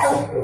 Boom!